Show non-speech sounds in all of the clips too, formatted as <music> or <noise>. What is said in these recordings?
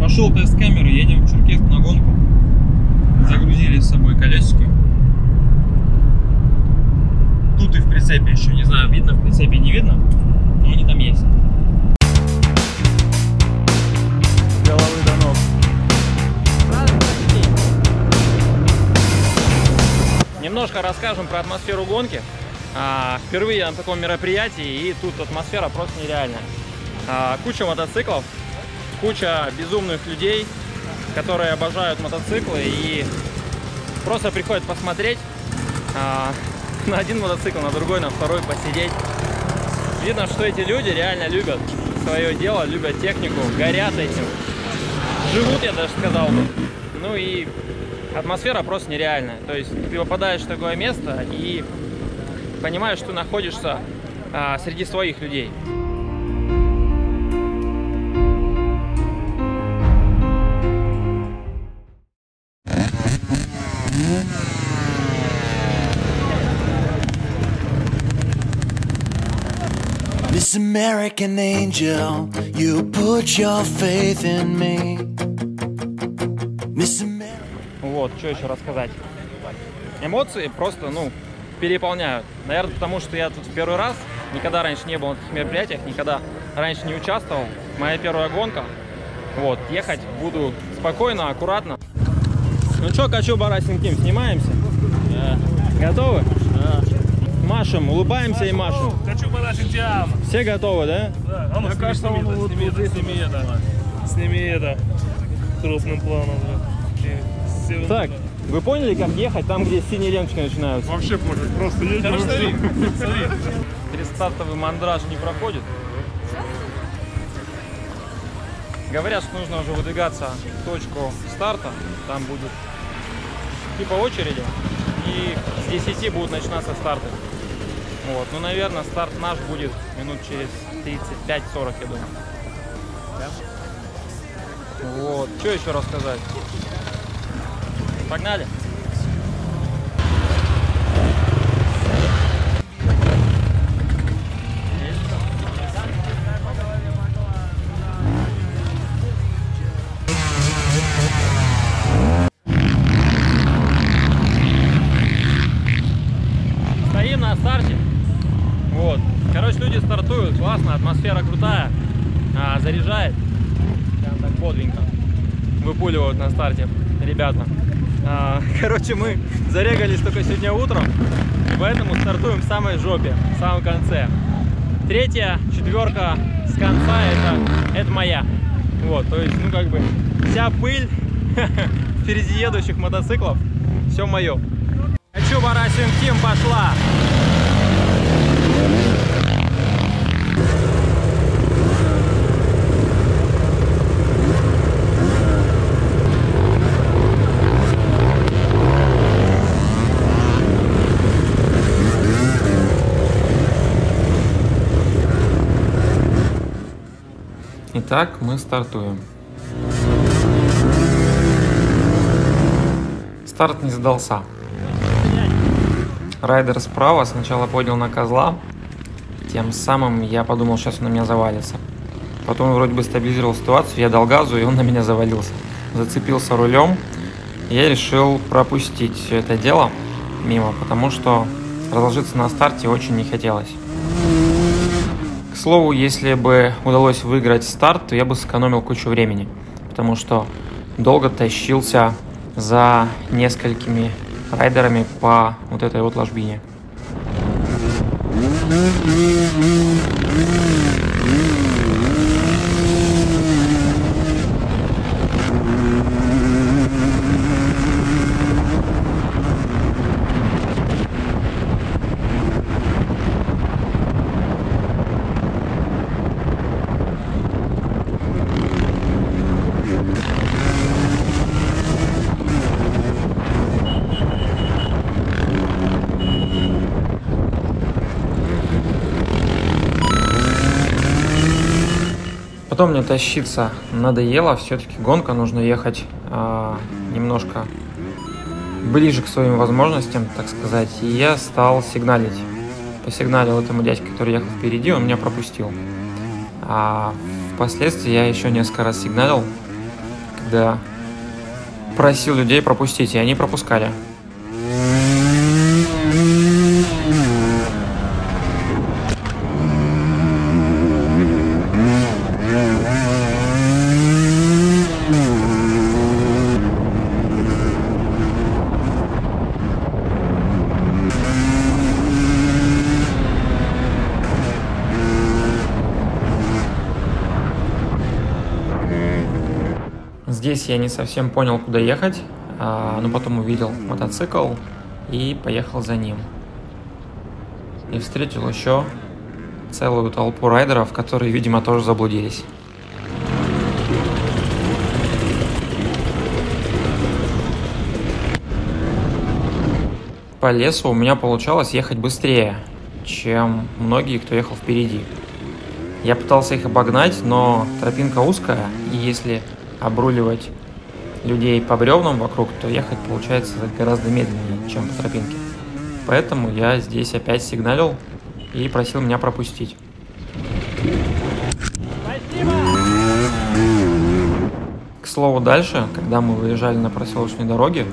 Пошел тест камеры, едем в Черкесск на гонку. Загрузили с собой колесики. Тут и в прицепе еще, не знаю, видно в прицепе, не видно, но они там есть. Немножко расскажем про атмосферу гонки. А, впервые на таком мероприятии, и тут атмосфера просто нереальная. А, куча мотоциклов, куча безумных людей, которые обожают мотоциклы и просто приходят посмотреть а, <laughs> на один мотоцикл, на другой, на второй посидеть. Видно, что эти люди реально любят свое дело, любят технику, горят этим. Живут, я даже сказал бы. Ну и атмосфера просто нереальная. То есть ты попадаешь в такое место и понимаешь, что находишься а, среди своих людей. Miss American Angel, you put your faith in me. Вот, что еще рассказать. Эмоции просто, ну, переполняют. Наверное, потому что я тут в первый раз, никогда раньше не был на таких мероприятиях, никогда раньше не участвовал. Моя первая гонка. Вот, ехать буду спокойно, аккуратно. Ну что, Качу Барасин Ким, снимаемся? Готовы? Машем, улыбаемся и машем. Хочу подать диам. Все готовы, да? Да, а ну, сними, кажется, сними, он это, вот сними, это, сними это. Сними это. Крупным планом. да. Все- Так, вы поняли, как ехать там, где синие ленточки начинаются? Вообще пофиг, просто едем. Короче, смотри, смотри. Предстартовый мандраж не проходит. Говорят, что нужно уже выдвигаться в точку старта. Там будет типа очереди. И с 10 будут начинаться старты. Вот. Ну, наверное, старт наш будет минут через 35-40, я думаю. Вот. Что еще рассказать? Погнали! Стоим на старте. Вот. Короче, люди стартуют. Классно, атмосфера крутая. А, заряжает. Прям так бодренько. Выпуливают на старте ребята. А, короче, мы зарегались только сегодня утром. И поэтому стартуем в самой жопе, в самом конце. Третья четверка с конца это, это моя. Вот, то есть, ну как бы вся пыль <laughs> впереди едущих мотоциклов, все мое. Хочу Барасин Тим пошла. Итак, мы стартуем. Старт не сдался. Райдер справа сначала поднял на козла, тем самым я подумал, сейчас он на меня завалится. Потом вроде бы стабилизировал ситуацию, я дал газу, и он на меня завалился. Зацепился рулем, я решил пропустить все это дело мимо, потому что разложиться на старте очень не хотелось. Слову, если бы удалось выиграть старт, то я бы сэкономил кучу времени, потому что долго тащился за несколькими райдерами по вот этой вот ложбине. Потом мне тащиться надоело, все-таки гонка, нужно ехать а, немножко ближе к своим возможностям, так сказать, и я стал сигналить. Посигналил этому дядьке, который ехал впереди, он меня пропустил. А впоследствии я еще несколько раз сигналил, когда просил людей пропустить, и они пропускали. Здесь я не совсем понял, куда ехать, а, но потом увидел мотоцикл и поехал за ним. И встретил еще целую толпу райдеров, которые, видимо, тоже заблудились. По лесу у меня получалось ехать быстрее, чем многие, кто ехал впереди. Я пытался их обогнать, но тропинка узкая, и если обруливать людей по бревнам вокруг, то ехать получается гораздо медленнее, чем по тропинке. Поэтому я здесь опять сигналил и просил меня пропустить. К слову, дальше, когда мы выезжали на проселочной дороге,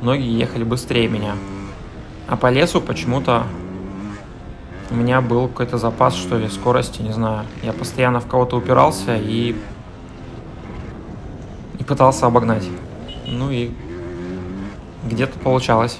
многие ехали быстрее меня. А по лесу почему-то у меня был какой-то запас, что ли, скорости, не знаю. Я постоянно в кого-то упирался и пытался обогнать. Ну и где-то получалось.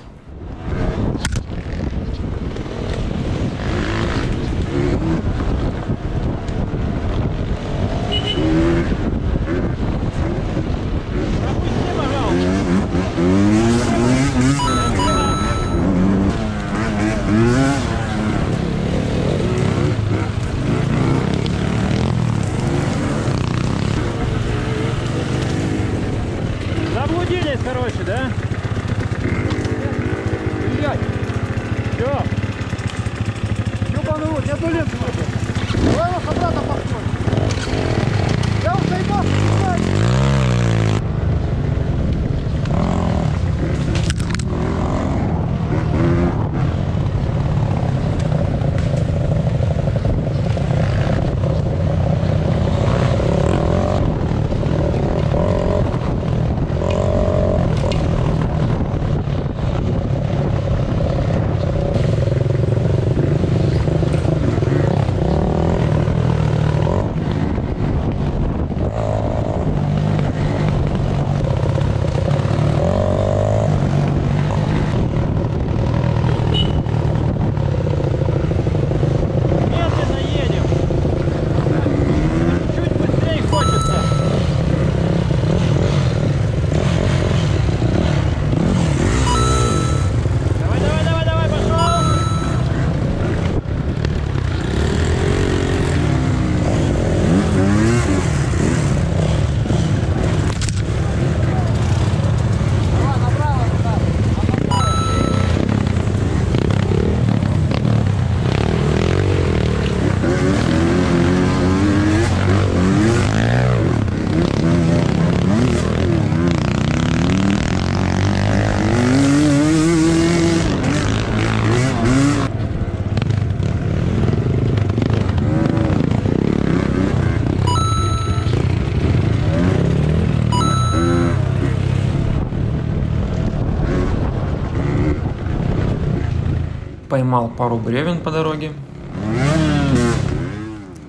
Поймал пару бревен по дороге.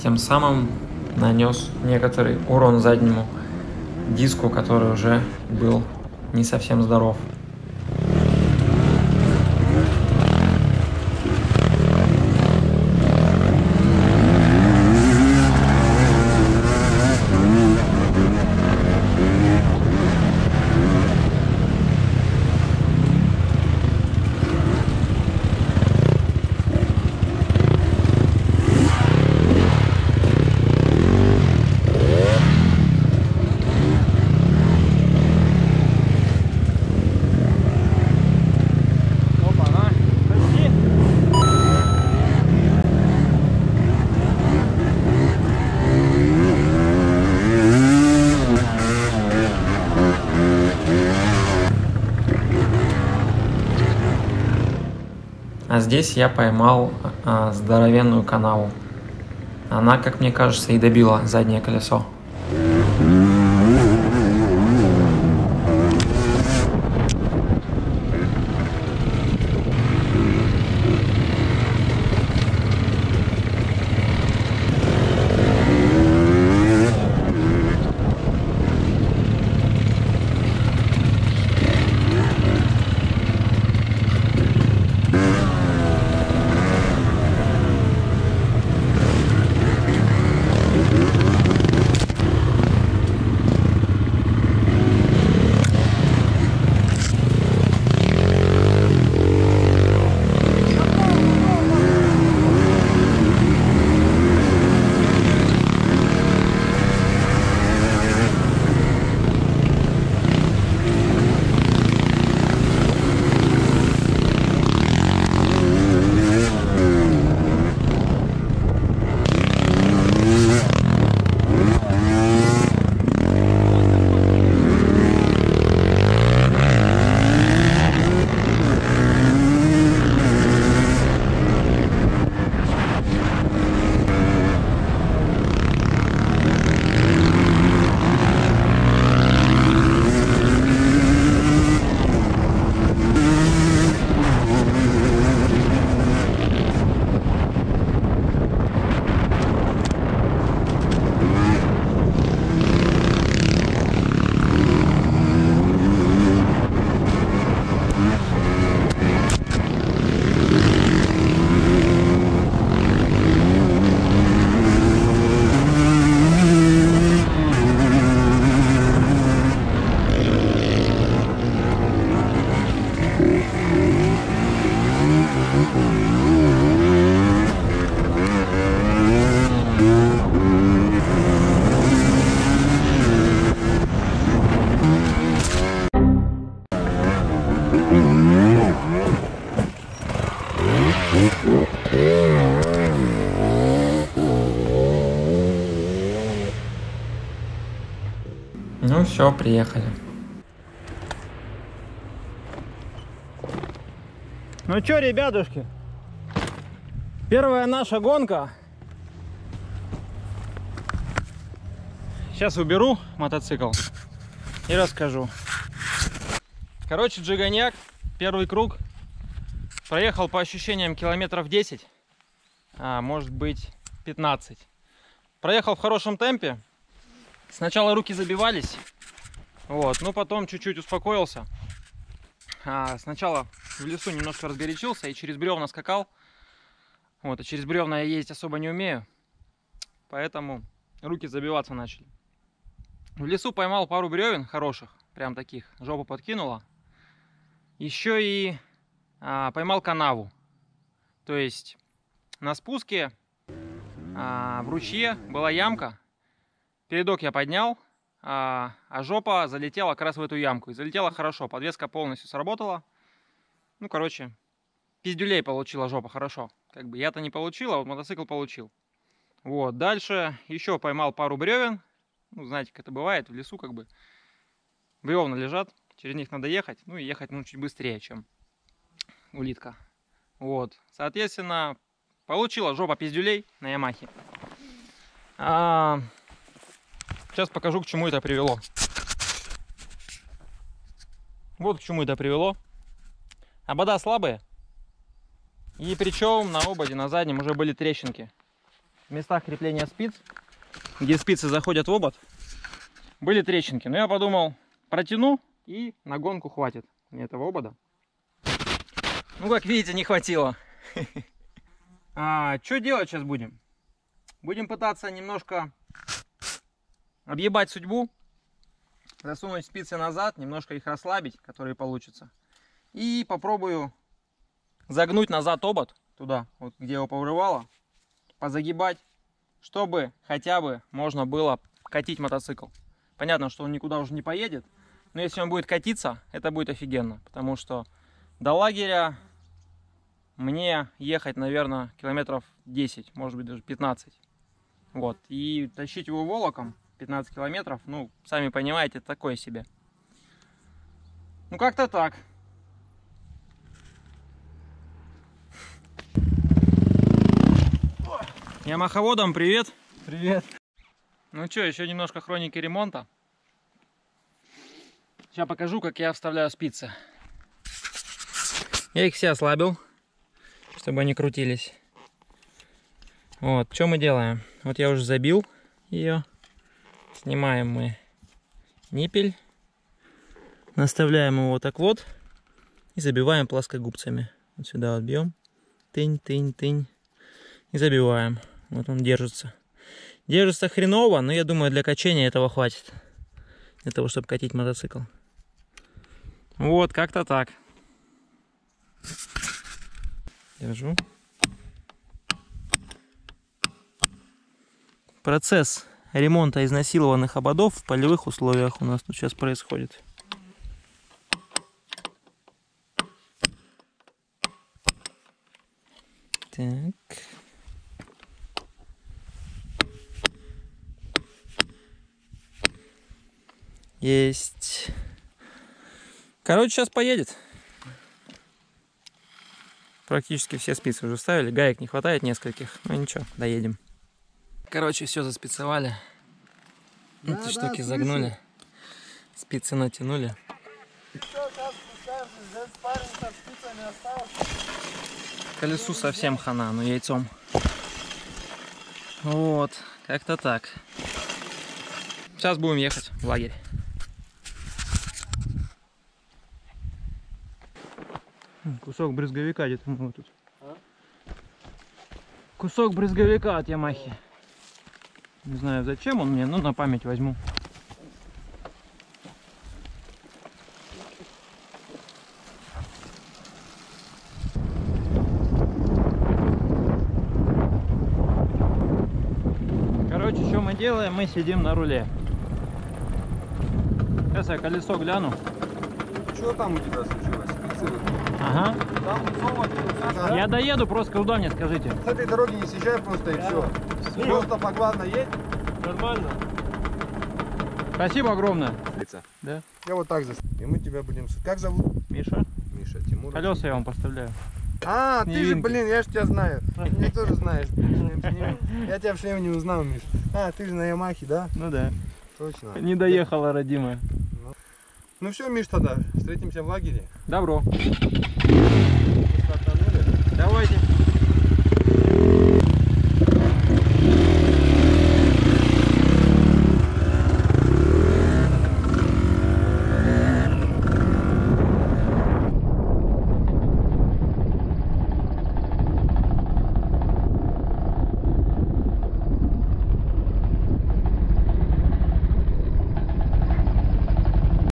Тем самым нанес некоторый урон заднему диску, который уже был не совсем здоров. Здесь я поймал а, здоровенную канаву. Она, как мне кажется, и добила заднее колесо. Все, приехали. Ну чё, ребятушки, первая наша гонка. Сейчас уберу мотоцикл и расскажу. Короче, Джиганяк, первый круг. Проехал по ощущениям километров 10, а может быть 15. Проехал в хорошем темпе. Сначала руки забивались, вот, но потом чуть-чуть успокоился. А, сначала в лесу немножко разгорячился и через бревна скакал. Вот, а через бревна я ездить особо не умею. Поэтому руки забиваться начали. В лесу поймал пару бревен хороших, прям таких, жопу подкинула. Еще и а, поймал канаву. То есть на спуске а, в ручье была ямка. Передок я поднял, а, а жопа залетела как раз в эту ямку. И залетела хорошо, подвеска полностью сработала. Ну, короче, пиздюлей получила жопа, хорошо. Как бы я-то не получил, а вот мотоцикл получил. Вот, дальше еще поймал пару бревен. Ну, знаете, как это бывает, в лесу как бы бревна лежат, через них надо ехать. Ну, и ехать ну, чуть быстрее, чем улитка. Вот, соответственно, получила жопа пиздюлей на Ямахе. А, сейчас покажу, к чему это привело. Вот к чему это привело. Обода слабые. И причем на ободе, на заднем уже были трещинки. В местах крепления спиц, где спицы заходят в обод, были трещинки. Но я подумал, протяну и на гонку хватит мне этого обода. Ну, как видите, не хватило. <laughs> А, что делать сейчас будем? Будем пытаться немножко объебать судьбу, засунуть спицы назад, немножко их расслабить, которые получатся. И попробую загнуть назад обод туда, вот где его повырывало, позагибать, чтобы хотя бы можно было катить мотоцикл. Понятно, что он никуда уже не поедет, но если он будет катиться, это будет офигенно, потому что до лагеря мне ехать, наверное, километров 10, может быть даже 15. Вот, и тащить его волоком 15 километров. Ну, сами понимаете, такое себе. Ну, как-то так. Я маховодом, привет. Привет. Ну что, еще немножко хроники ремонта. Сейчас покажу, как я вставляю спицы. Я их все ослабил, чтобы они крутились. Вот, что мы делаем? Вот я уже забил ее. Снимаем мы ниппель. Наставляем его так вот. И забиваем плоскогубцами. Вот сюда вот бьем. Тынь, тынь, тынь. И забиваем. Вот он держится. Держится хреново, но я думаю, для качения этого хватит. Для того, чтобы катить мотоцикл. Вот, как-то так. Держу. Процесс ремонта изнасилованных ободов в полевых условиях у нас тут сейчас происходит. Так. Есть. Короче, сейчас поедет. Практически все спицы уже ставили. Гаек не хватает нескольких. Ну ничего, доедем. Короче, все заспицевали. Да, Эти да, штуки слышу. загнули. Спицы натянули. Колесу совсем хана, но яйцом. Вот, как-то так. Сейчас будем ехать в лагерь. Кусок брызговика где-то мы тут. Кусок брызговика от Ямахи. Не знаю зачем он мне, но на память возьму. Короче, что мы делаем? Мы сидим на руле. Сейчас я колесо гляну. Что там у тебя случилось? Ага. Там золото, да? Я доеду, просто куда мне скажите. С этой дороги не съезжай просто и все. Просто покладно едь. Нормально? Спасибо огромное. Я вот так за. И мы тебя будем... Как зовут? Миша, Миша, Тимур. колеса я вам поставляю. А, ты же, блин, я ж тебя знаю. Ты тоже знаешь. Я тебя в шлеме не узнал, Миш. А, ты же на Ямахе, да? Ну да. Точно. Не доехала, родимая. Ну все, Миш, тогда встретимся в лагере. Добро. Давай.